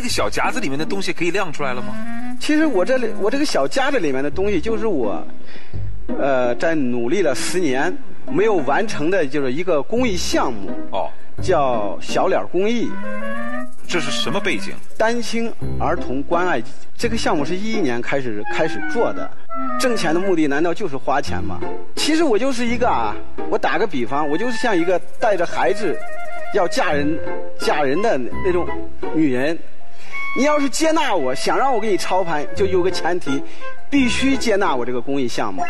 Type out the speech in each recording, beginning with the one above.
那个小夹子里面的东西可以亮出来了吗？其实我这里我这个小夹子里面的东西，就是我，呃，在努力了十年没有完成的，就是一个公益项目。哦。叫小脸公益。这是什么背景？单亲儿童关爱这个项目是一一年开始开始做的，挣钱的目的难道就是花钱吗？其实我就是一个啊，我打个比方，我就是像一个带着孩子要嫁人嫁人的那种女人。你要是接纳我，想让我给你操盘，就有个前提，必须接纳我这个公益项目。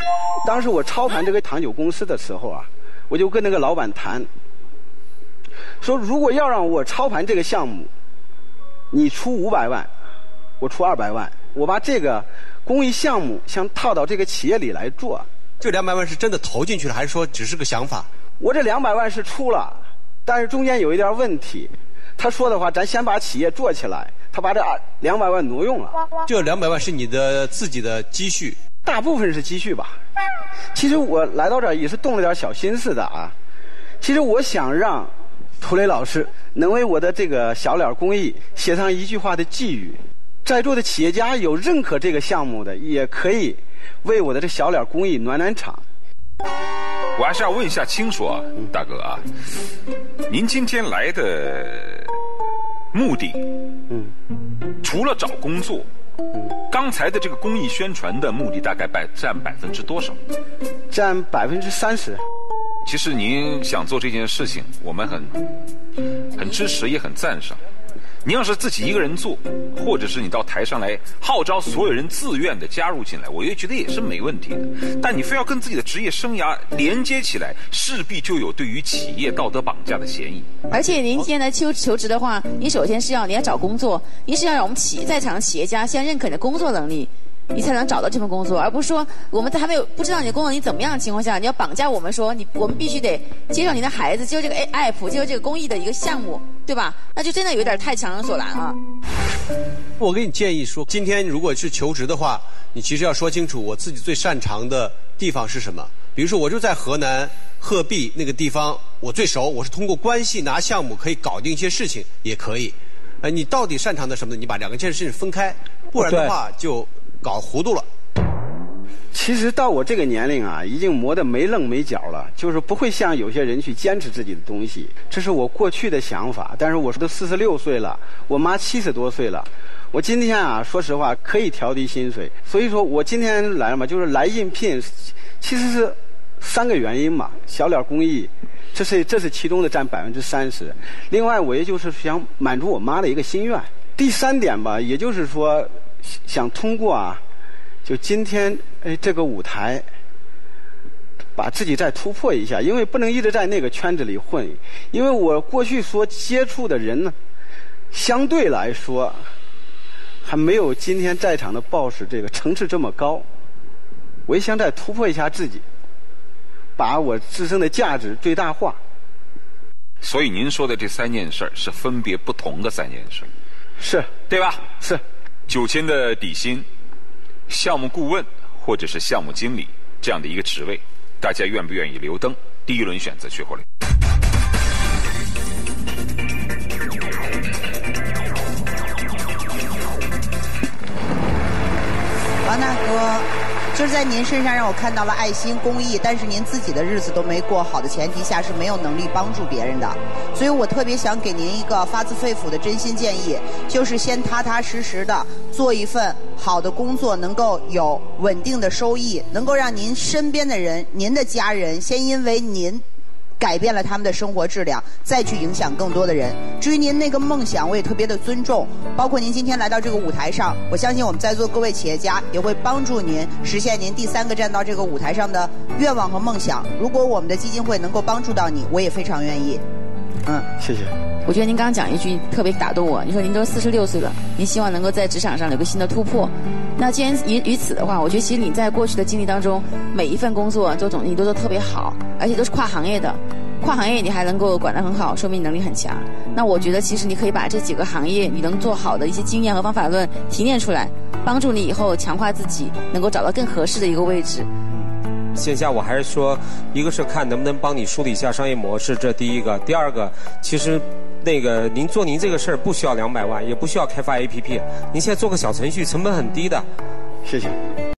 当时我操盘这个糖酒公司的时候啊，我就跟那个老板谈，说如果要让我操盘这个项目。你出五百万，我出二百万，我把这个公益项目想套到这个企业里来做。这两百万是真的投进去了，还是说只是个想法？我这两百万是出了，但是中间有一点问题。他说的话，咱先把企业做起来。他把这两百万挪用了。这两百万是你的自己的积蓄？大部分是积蓄吧。其实我来到这儿也是动了点小心思的啊。其实我想让。涂磊老师能为我的这个小脸公益写上一句话的寄语，在座的企业家有认可这个项目的，也可以为我的这小脸公益暖暖场。我还是要问一下清楚啊，大哥啊，您今天来的目的，嗯，除了找工作，嗯，刚才的这个公益宣传的目的大概百占百分之多少？占百分之三十。其实您想做这件事情，我们很很支持，也很赞赏。你要是自己一个人做，或者是你到台上来号召所有人自愿的加入进来，我也觉得也是没问题的。但你非要跟自己的职业生涯连接起来，势必就有对于企业道德绑架的嫌疑。而且您现在求求职的话，你首先是要你要找工作，您是要让我们企在场的企业家先认可你的工作能力。你才能找到这份工作，而不是说我们在还没有不知道你的工作你怎么样的情况下，你要绑架我们说你我们必须得接受你的孩子，接受这个 app，接受这个公益的一个项目，对吧？那就真的有点太强人所难了。我给你建议说，今天如果是求职的话，你其实要说清楚我自己最擅长的地方是什么。比如说，我就在河南鹤壁那个地方，我最熟，我是通过关系拿项目可以搞定一些事情，也可以。呃，你到底擅长的什么？你把两个件事情分开，不然的话就。搞糊涂了。其实到我这个年龄啊，已经磨得没棱没角了，就是不会像有些人去坚持自己的东西。这是我过去的想法，但是我都四十六岁了，我妈七十多岁了。我今天啊，说实话可以调低薪水，所以说我今天来了嘛，就是来应聘，其实是三个原因嘛。小脸公益，这是这是其中的占百分之三十。另外，我也就是想满足我妈的一个心愿。第三点吧，也就是说。想通过啊，就今天哎这个舞台，把自己再突破一下，因为不能一直在那个圈子里混。因为我过去所接触的人呢，相对来说还没有今天在场的 boss 这个层次这么高。我也想再突破一下自己，把我自身的价值最大化。所以您说的这三件事儿是分别不同的三件事，是对吧？是。九千的底薪，项目顾问或者是项目经理这样的一个职位，大家愿不愿意留灯？第一轮选择去火力。王大哥。就是在您身上让我看到了爱心公益，但是您自己的日子都没过好的前提下是没有能力帮助别人的，所以我特别想给您一个发自肺腑的真心建议，就是先踏踏实实的做一份好的工作，能够有稳定的收益，能够让您身边的人、您的家人先因为您。改变了他们的生活质量，再去影响更多的人。至于您那个梦想，我也特别的尊重。包括您今天来到这个舞台上，我相信我们在座各位企业家也会帮助您实现您第三个站到这个舞台上的愿望和梦想。如果我们的基金会能够帮助到你，我也非常愿意。嗯，谢谢。我觉得您刚刚讲一句特别打动我。你说您都四十六岁了，您希望能够在职场上有个新的突破。那既然于于此的话，我觉得其实你在过去的经历当中，每一份工作做总经理都做特别好，而且都是跨行业的。跨行业你还能够管得很好，说明你能力很强。那我觉得其实你可以把这几个行业你能做好的一些经验和方法论提炼出来，帮助你以后强化自己，能够找到更合适的一个位置。线下我还是说，一个是看能不能帮你梳理一下商业模式，这第一个；第二个，其实那个您做您这个事儿不需要两百万，也不需要开发 APP，您现在做个小程序，成本很低的。谢谢。